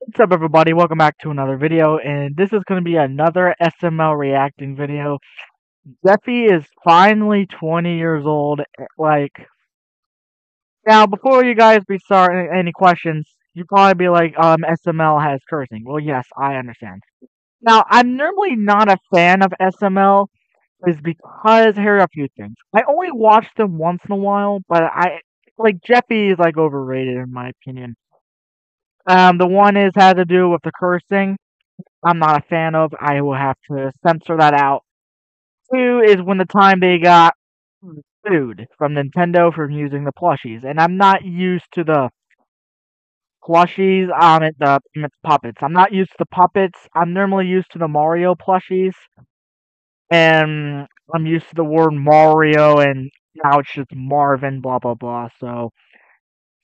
What's up everybody, welcome back to another video, and this is going to be another SML reacting video. Jeffy is finally 20 years old, eh, like, now before you guys be starting any questions, you probably be like, um, SML has cursing. Well, yes, I understand. Now, I'm normally not a fan of SML, is because, here are a few things. I only watch them once in a while, but I, like, Jeffy is, like, overrated in my opinion. Um, the one is had to do with the cursing. I'm not a fan of. I will have to censor that out. Two is when the time they got sued from Nintendo for using the plushies, and I'm not used to the plushies. Um, it, the it's puppets. I'm not used to the puppets. I'm normally used to the Mario plushies, and I'm used to the word Mario, and now it's just Marvin. Blah blah blah. So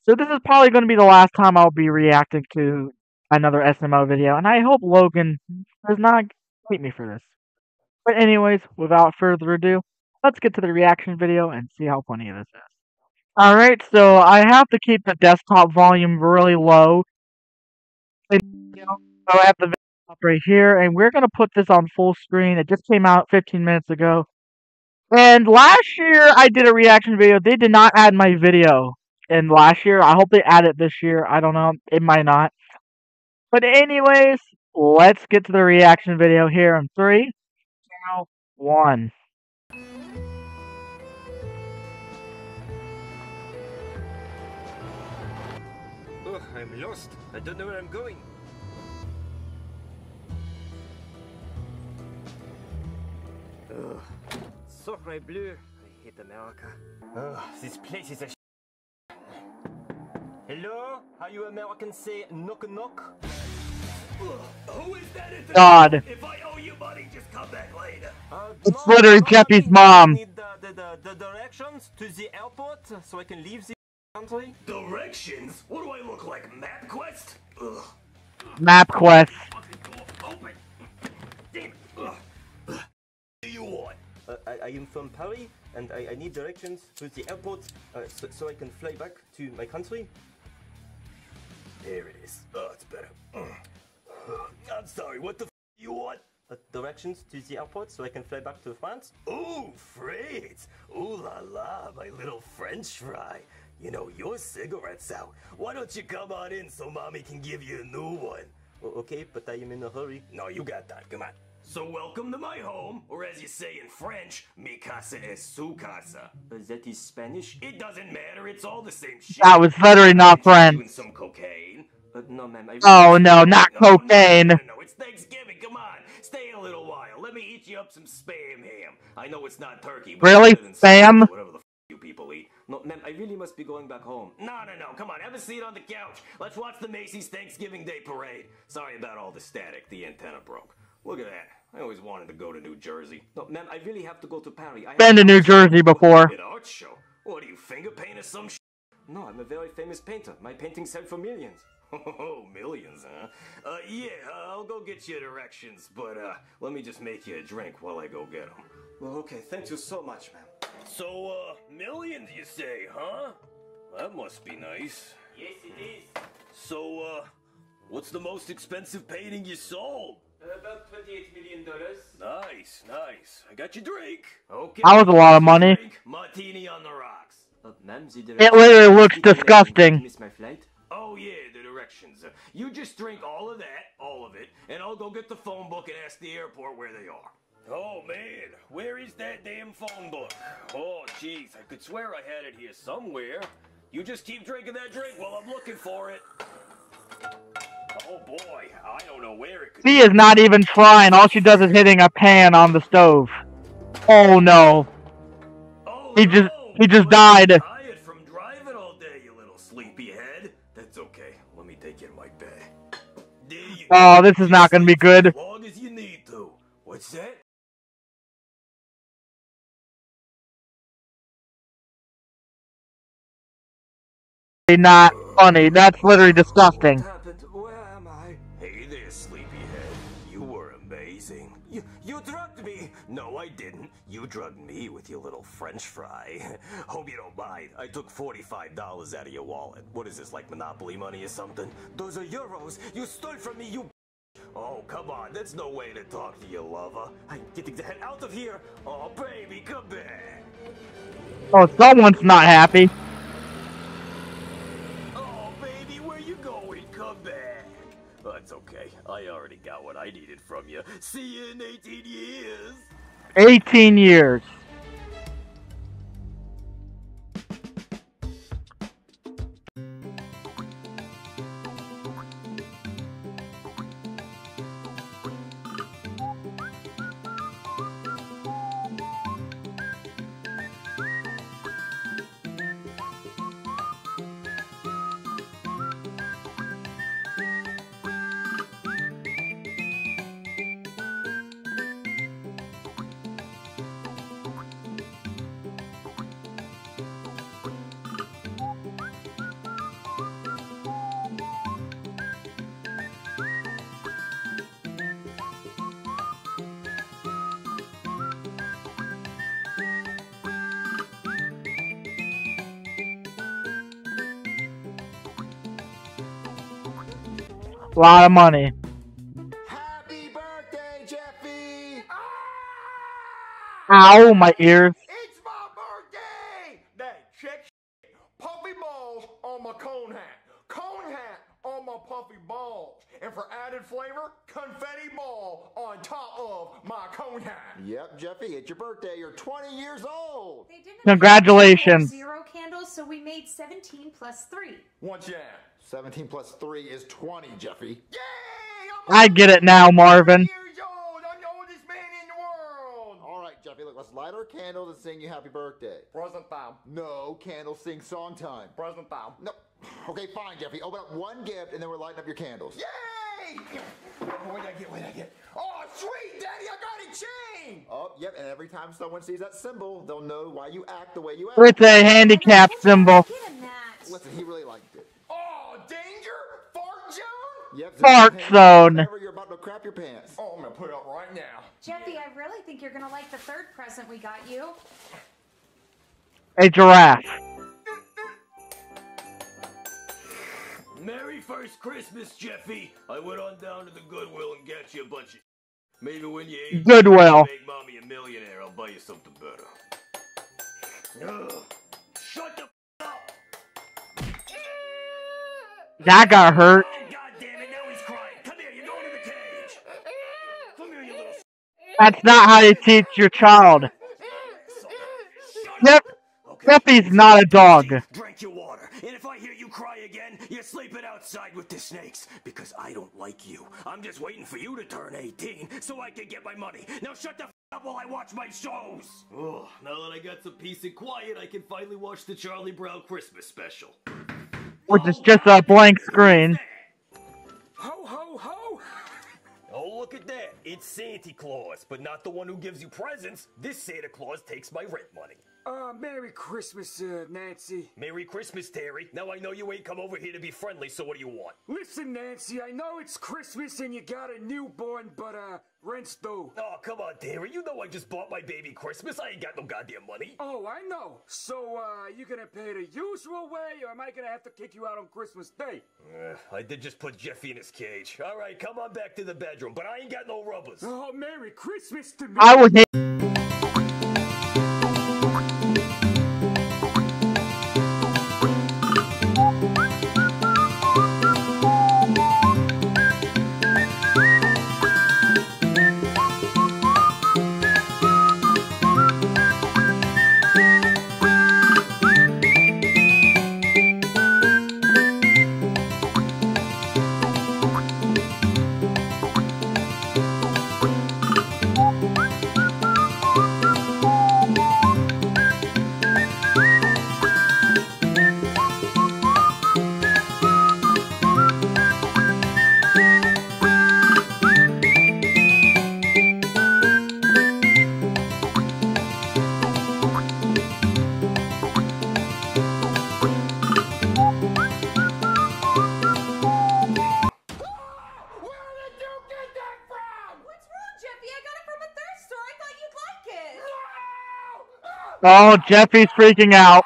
so this is probably going to be the last time I'll be reacting to another SML video, and I hope Logan does not hate me for this. But anyways, without further ado, let's get to the reaction video and see how funny this is. Alright, so I have to keep the desktop volume really low. So I have the up right here, and we're going to put this on full screen. It just came out 15 minutes ago. And last year I did a reaction video. They did not add my video in last year. I hope they add it this year. I don't know. It might not. But anyways, let's get to the reaction video here in three, two, one. Oh, I'm lost. I don't know where I'm going. Ugh. Sacre bleu. I hate America. Oh, this place is a Hello? How you Americans say knock knock? Who is that at the God. If I owe you money, just come back later. Uh, It's literally Jeffy's mom. I need the, the, the, the directions to the airport so I can leave the country. Directions? What do I look like, MapQuest? Ugh. MapQuest. Open. Damn it. Do you want? Uh, I, I am from Paris and I, I need directions to the airport uh, so, so I can fly back to my country. There it is. Oh, it's better. I'm sorry, what the f you want? Uh, directions to the airport so I can fly back to France. Ooh, Fritz! Ooh la la, my little French fry. You know, your cigarette's out. Why don't you come on in so mommy can give you a new one? Okay, but I am in a hurry. No, you got that. Come on. So welcome to my home, or as you say in French, mi casa es su casa. Uh, that is Spanish? It doesn't matter. It's all the same shit. That was literally not Doing French. some cocaine. Uh, no, ma'am. I Oh no, not No, cocaine. No, no, no, it's Thanksgiving. Come on, stay a little while. Let me eat you up some spam ham. I know it's not turkey. But Really? it's Spam? Whatever the f- you people eat. No, ma'am, I really must be going back home. No, no, no. Come on, have a seat on the couch. Let's watch the Macy's Thanksgiving Day Parade. Sorry about all the static. The antenna broke. Look at that. I always wanted to go to New Jersey. No, ma'am, I really have to go to Paris. I have Been to New Jersey before. An art show. What are you, finger painting some sh? No, I'm a very famous painter. My paintings sell for millions. Oh, millions, huh? Uh, yeah, uh, I'll go get you directions, but, uh, let me just make you a drink while I go get them. Well, okay, thank you so much, ma'am. So, uh, millions, you say, huh? That must be nice. Yes, it is. So, uh, what's the most expensive painting you sold? About $28 million. Nice, nice. I got your drink. Okay. That was a lot of money. Drink, martini on the rocks. Uh, It literally looks disgusting. Miss my flight? Oh yeah, the directions. Uh, you just drink all of that, all of it, and I'll go get the phone book and ask the airport where they are. Oh man, where is that damn phone book? Oh jeez, I could swear I had it here somewhere. You just keep drinking that drink while I'm looking for it. Oh boy, I don't know where it could She is not even trying. All she does is hitting a pan on the stove. Oh no. Oh, He just- no. he just died. Tired from driving all day, you little sleepyhead. That's okay. Let me take you to my bed. Oh, this is not gonna be good. As long as you need to. What's that? Not funny. That's literally disgusting. You were amazing. You, you drugged me! No, I didn't. You you drugged me with your little french fry. Hope you don't mind. I took $45 out of your wallet. What is this, like Monopoly money or something? Those are euros. You stole from me, you Oh, come on. That's no way to talk to your lover. I'm getting the hell out of here. Oh, baby, come back. Oh, someone's not happy. Oh, baby, where you going? Come back. That's okay. I already got what I needed from you. See you in 18 years. 18 years. A lot of money. Happy birthday, Jeffy! Ow, my ears. It's my birthday! Dad, check shit. Puffy balls on my cone hat. Cone hat on my puffy balls. And for added flavor, confetti ball on top of my cone hat. Yep, Jeffy, it's your birthday. You're 20 years old. They didn't Congratulations. Zero candles, so we made 17 plus 3. What's that? 17 plus 3 is 20, Jeffy. Yay! I get it now, Marvin. years old. I'm the oldest man in the world. All right, Jeffy, look, let's light our candles and sing you happy birthday. Present time. No, candle sing song time. Present time. No. Okay, fine, Jeffy. Open up one gift and then we're lighting up your candles. Yay! Oh, what did I get? What did I get? Oh, sweet, Daddy, I got a chain. Oh, yep. And every time someone sees that symbol, they'll know why you act the way you act. It's a handicap symbol. Get him that. Listen, he really liked it. Oh, danger! Fart zone? Yep. Fart zone. You're about to crap your pants. Oh, I'm gonna put it up right now. Jeffy, I really think you're going to like the third present we got you. A giraffe. Merry first Christmas, Jeffy. I went on down to the Goodwill and got you a bunch of. Maybe when you age, Goodwill. make mommy a millionaire, I'll buy you something better. Ugh. Shut the you got hurt. That's not how you teach your child. Yep. Okay. Jeffy's not a dog. Drink your water, and if I hear you cry again, you're sleeping outside with the snakes because I don't like you. I'm just waiting for you to turn 18 so I can get my money. Now shut the f- up while I watch my shows. Oh, now that I got some peace and quiet, I can finally watch the Charlie Brown Christmas special. Which is just a blank screen. Ho ho ho! Oh, look at that. It's Santa Claus, but not the one who gives you presents. This Santa Claus takes my rent money. Uh, Merry Christmas, uh, Nancy. Merry Christmas, Terry. Now I know you ain't come over here to be friendly, so what do you want? Listen, Nancy, I know it's Christmas and you got a newborn, but, uh, rent's due. Oh, come on, Terry. You know I just bought my baby Christmas. I ain't got no goddamn money. Oh, I know. So, uh, you gonna pay the usual way, or am I gonna have to kick you out on Christmas Day? Ugh, I did just put Jeffy in his cage. All right, come on back to the bedroom, but I ain't got no rubbers. Oh, Merry Christmas to me! I would Oh, Jeffy's freaking out.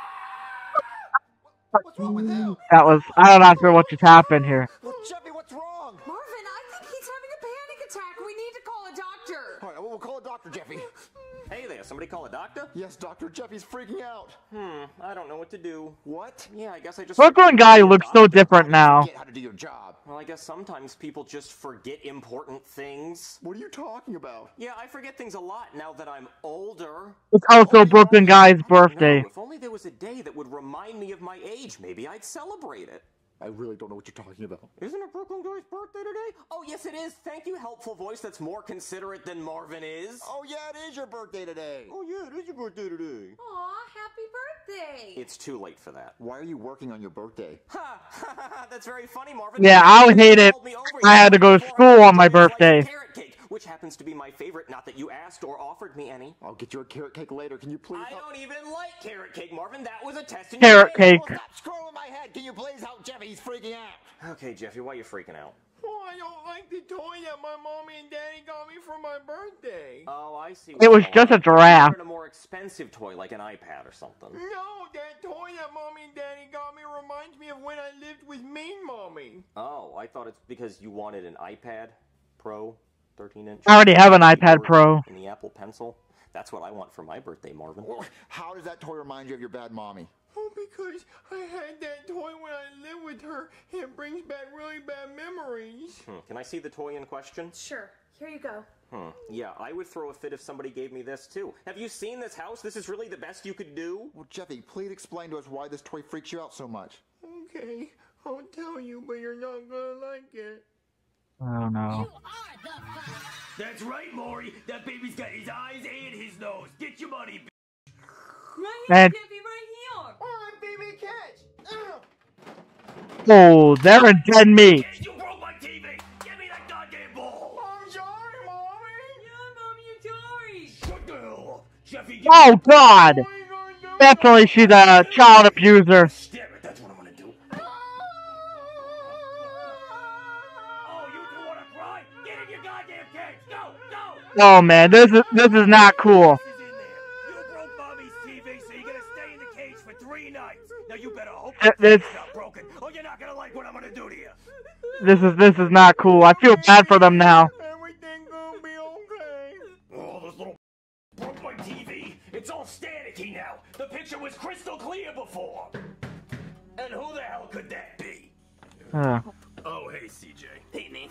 What's wrong with him? That was I'm not sure what just happened here. Well, Jeffy, what's wrong? Marvin, I think he's having a panic attack. We need to call a doctor. All right, well, we'll call a doctor, Jeffy. Hey there, somebody call a doctor? Yes, doctor, Jeffy's freaking out. Hmm, I don't know what to do. What? Yeah, I guess I just. Brooklyn guy looks so different now. Forget how to do your job. Well, I guess sometimes people just forget important things. What are you talking about? Yeah, I forget things a lot now that I'm older. It's also Brooklyn guy's birthday. No, if only there was a day that would remind me of my age, maybe I'd celebrate it. I really don't know what you're talking about. Isn't it Brooklyn Guy's birthday today? Oh, yes, it is. Thank you, helpful voice that's more considerate than Marvin is. Oh, yeah, it is your birthday today. Oh, yeah, it is your birthday today. Aw, happy birthday. It's too late for that. Why are you working on your birthday? Ha! That's very funny, Marvin. Yeah, I would hate it. Called me over I had to go to school on my enjoyed a birthday. Carrot cake, which happens to be my favorite. Not that you asked or offered me any. I'll get you a carrot cake later. Can you please I help? don't even like carrot cake, Marvin. That was a test. and Carrot cake. Well, stop screwing my head. Can you please help Jeffy? He's freaking out. Okay, Jeffy, why are you freaking out? Oh, I don't like the toy that my mommy and daddy got me for my birthday. Oh, I see. It was just a giraffe. A more expensive toy, like an iPad or something. No, that toy that mommy and daddy got me reminds me of when I lived with Mean Mommy. Oh, I thought it's because you wanted an iPad Pro, 13 inch. I already have an iPad Pro. And the Apple Pencil. That's what I want for my birthday, Marvin. How does that toy remind you of your bad mommy? Oh, because I had that toy when I lived with her. It brings back really bad memories. Hmm, Can I see the toy in question? Sure, here you go. Hmm. Yeah, I would throw a fit if somebody gave me this too. Have you seen this house? This is really the best you could do. Well, Jeffy, please explain to us why this toy freaks you out so much. Okay, I'll tell you, but you're not gonna like it. I don't know. That's right, Maury. That baby's got his eyes and his nose. Get your money, b- Right And- here, right here. Alright, baby, catch! Ugh. Oh, they're in dead meat. You broke my TV. Give me that goddamn ball. I'm sorry, mommy! Yeah, Mom, you're sorry. Shut the hell up. Jeffy, give Oh God! What are you gonna do? Definitely she's a child abuser. Oh man, this is this is not cool. This is. You broke mommy's TV, so you're gonna stay in the cage for three nights. Now you better hope this- not broken, or you're not gonna like what I'm gonna do to you. This is this is not cool. I feel bad for them now. Everything gonna be okay. Oh, this little broke my TV. It's all staticky now. The picture was crystal clear before. And who the hell could that be? Uh, hey, CJ.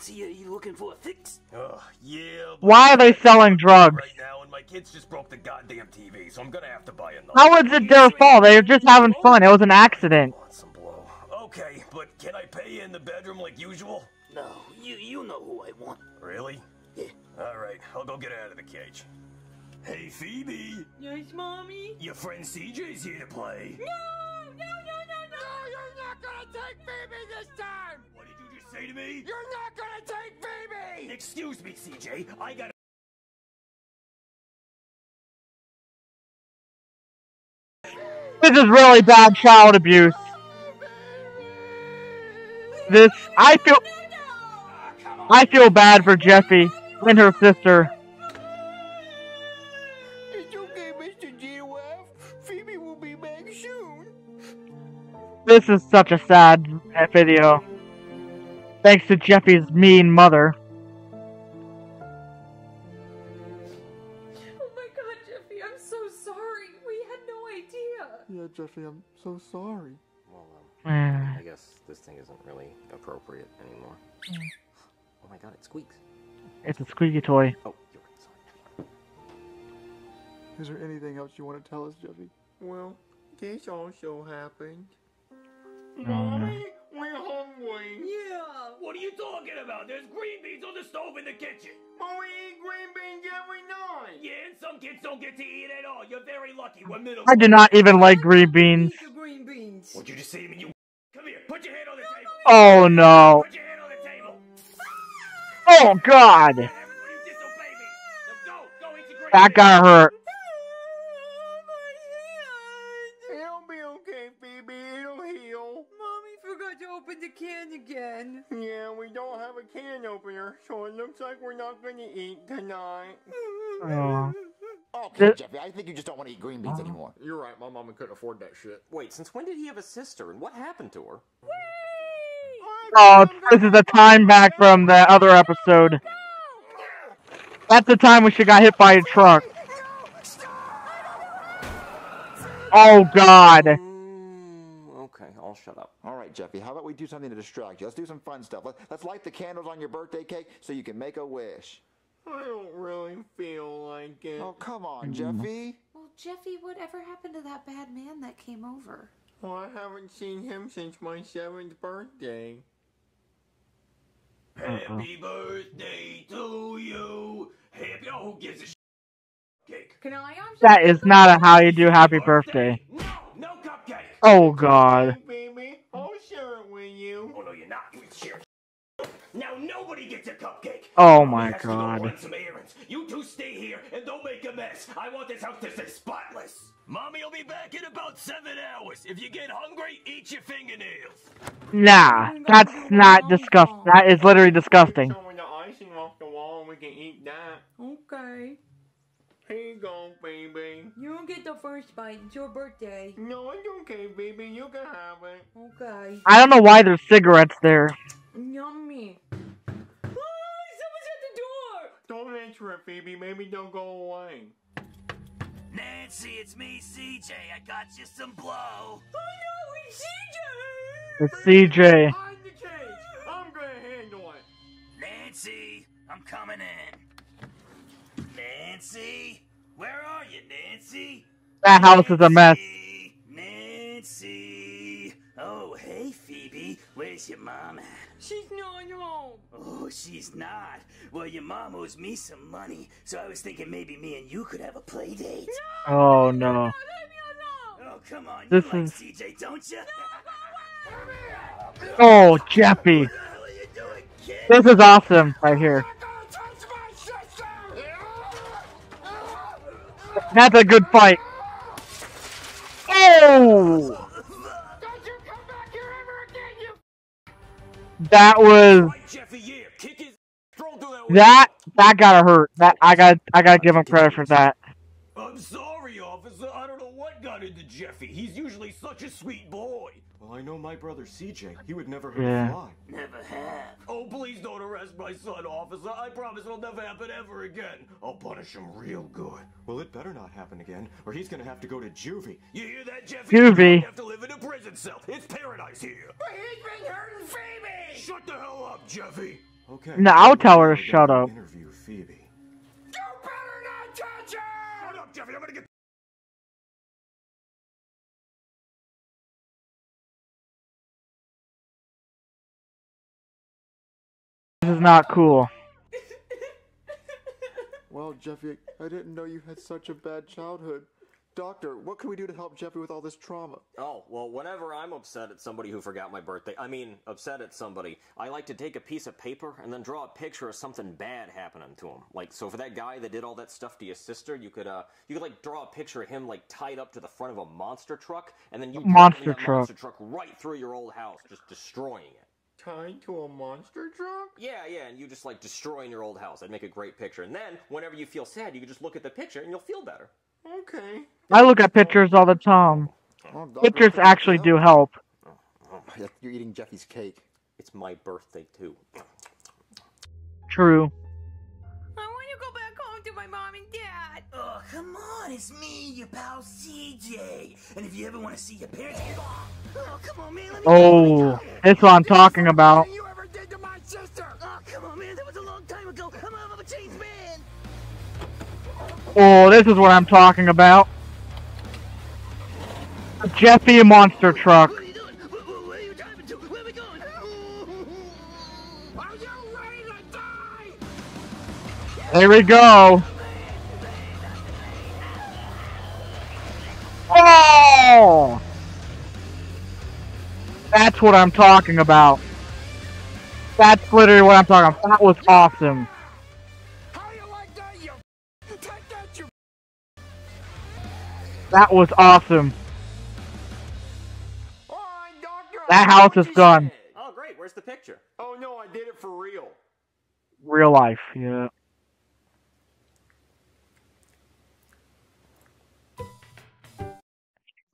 Hey, Nancy, are you looking for a fix? Oh, yeah. but why are they selling drugs? Right now, and my kids just broke the goddamn TV, so I'm gonna have to buy another. How was it their fault? They were just having oh. fun. It was an accident. Want some blow? Okay, but can I pay you in the bedroom like usual? No, you you know who I want. Really? Yeah. All right, I'll go get out of the cage. Hey, Phoebe, Yes, Mommy? your friend CJ's here to play. No, no, no, no, no. You're not gonna take baby this time! Say to me? You're not gonna take baby! Excuse me, CJ. I gotta. This is really bad child abuse. This I feel come on. I feel bad for Jeffy and her sister. It's okay, Mr. GOF. Phoebe will be back soon. This is such a sad video. Thanks to Jeffy's mean mother. Oh my god, Jeffy, I'm so sorry. We had no idea. Yeah, Jeffy, I'm so sorry. Well, um, I guess this thing isn't really appropriate anymore. Oh my god, it squeaks. It's a squeaky toy. Oh, you're right. Sorry. Is there anything else you want to tell us, Jeffy? Well, this also happened. Mommy, we're hungry. Yeah. What are you talking about? There's green beans on the stove in the kitchen. But we eat green beans every night. Yeah, and some kids don't get to eat at all. You're very lucky. We're middle. I do not even like green beans. Eat the green beans. What'd you just say to me? You. Come here. Put your hand on the table. Oh no. Put your hand on the table. Oh god. That happens when so it looks like we're not gonna eat tonight. Oh. Okay, Th- Jeffy, I think you just don't want to eat green beans anymore. You're right, my mama couldn't afford that shit. Wait, since when did he have a sister, and what happened to her? Oh, this is a time back from the other episode. That's the time when she got hit by a truck. Oh God. Mm, okay, I'll shut up. All right, Jeffy, how about we do something to distract you? Let's do some fun stuff. Let, let's light the candles on your birthday cake so you can make a wish. I don't really feel like it. Oh, come on, Jeffy. Well, Jeffy, whatever happened to that bad man that came over? Well, I haven't seen him since my seventh birthday. Happy uh-huh. birthday to you. Happy. Oh, who gives a sh- cake? Can I have That is not a how you do happy birthday. No, no cupcake. Oh God. Baby, I'll share it with you. Oh no, you're not. You share. Now nobody gets a cupcake. Oh my has to go God. run some errands. You two stay here and don't make a mess. I want this house to stay spotless. Mommy will be back in about seven hours. If you get hungry, eat your fingernails. Nah, that's not disgusting. That is literally disgusting. Some of the icing off the wall, and we can eat that. Okay. Here you go, baby. You don't get the first bite. It's your birthday. No, it's okay, baby. You can have it. Okay. I don't know why there's cigarettes there. Yummy. Oh, someone's at the door. Don't answer it, Phoebe. Maybe don't go away. Nancy, it's me, CJ. I got you some blow. Oh no, it's CJ. It's CJ. Hide the change. I'm gonna handle it. Nancy, I'm coming in. Nancy, where are you, Nancy? That house is a mess. Nancy, Nancy. Oh, hey, Phoebe. Where's your mom at? She's not home. Oh, she's not. Well, your mom owes me some money, so I was thinking maybe me and you could have a play date. Oh no. Leave me alone. Oh, come on. This you like is- CJ, don't you? Oh, Jeffy. What the hell are you doing. This is awesome right here. That's a good fight. Oh! That was that. that that gotta hurt. That I got I gotta give him credit for that. I'm sorry, officer. I don't know what got into Jeffy. He's usually such a sweet boy. Well, I know my brother CJ. He would never hurt Yeah. a fly. Never have. Oh, please don't arrest my son, officer. I promise it'll never happen ever again. I'll punish him real good. Well, it better not happen again, or he's gonna have to go to juvie. You hear that, Jeffy? Juvie. You have to live in a prison cell. It's paradise here. But he's been hurting Phoebe. Shut the hell up, Jeffy. Okay. No, I'll tell her to shut up. Interview Phoebe. You better not touch her. Shut up, Jeffy. I'm gonna get. This is not cool. Well, Jeffy, I didn't know you had such a bad childhood. Doctor, what can we do to help Jeffy with all this trauma? Oh, well, whenever I'm upset at somebody who forgot my birthday, I mean, upset at somebody, I like to take a piece of paper and then draw a picture of something bad happening to him. Like, so for that guy that did all that stuff to your sister, you could, uh, you could, like, draw a picture of him, like, tied up to the front of a monster truck, and then you drive Monster truck. monster truck right through your old house, just destroying it. Tied to a monster truck? Yeah, yeah, and you just, like, destroying your old house. I'd make a great picture. And then, whenever you feel sad, you can just look at the picture and you'll feel better. Okay. I look at pictures all the time. Oh, Pictures actually do help. Oh, You're eating Jeffy's cake. It's my birthday, too. True. I want to go back home to my mom and dad. Oh, come on. It's me, your pal CJ. And if you ever want to see your parents. Oh, come on, man. Let me Oh, that's what I'm talking about. You ever did to my sister? Oh, come on, man. That was a long time ago. I'm out of a changed man. Oh, this is what I'm talking about. Jeffy Monster Truck. Here we go. Oh! That's what I'm talking about. That's literally what I'm talking about. That was awesome. That was awesome. All right, doctor. That house is you done. said. Where's the picture? Oh no, I did it for real. Real life, yeah.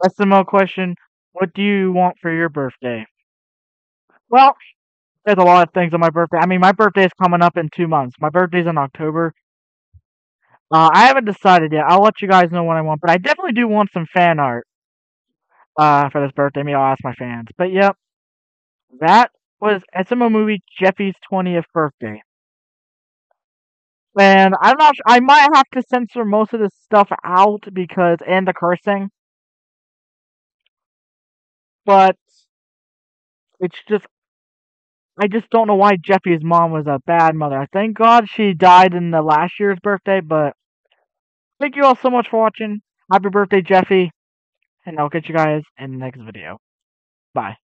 SML question: What do you want for your birthday? Well, there's a lot of things on my birthday. I mean, my birthday is coming up in two months. My birthday's in October. Uh, I haven't decided yet. I'll let you guys know what I want, but I definitely do want some fan art uh, for this birthday. Maybe I'll ask my fans. But yep, that was SML movie Jeffy's 20th birthday. And I'm not. I might have to censor most of this stuff out because and the cursing, but it's just I just don't know why Jeffy's mom was a bad mother. I thank God she died in the last year's birthday, but thank you all so much for watching. Happy birthday, Jeffy. And I'll catch you guys in the next video. Bye.